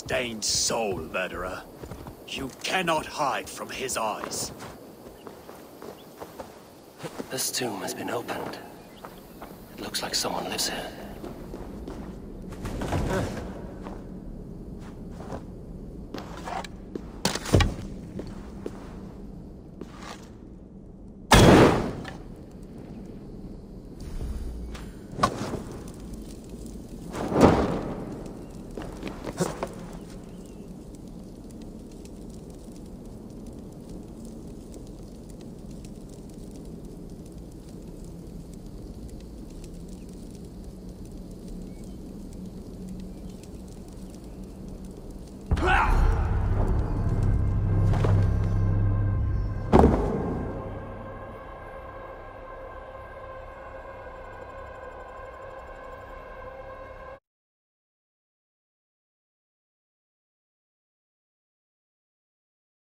Stained soul, murderer. You cannot hide from his eyes. This tomb has been opened. It looks like someone lives here.